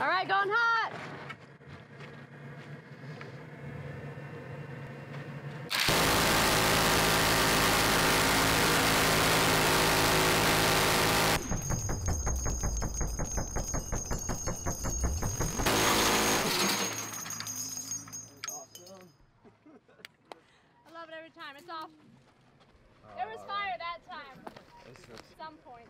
All right, going hot. I love it every time. It's off. There was fire that time. Some point.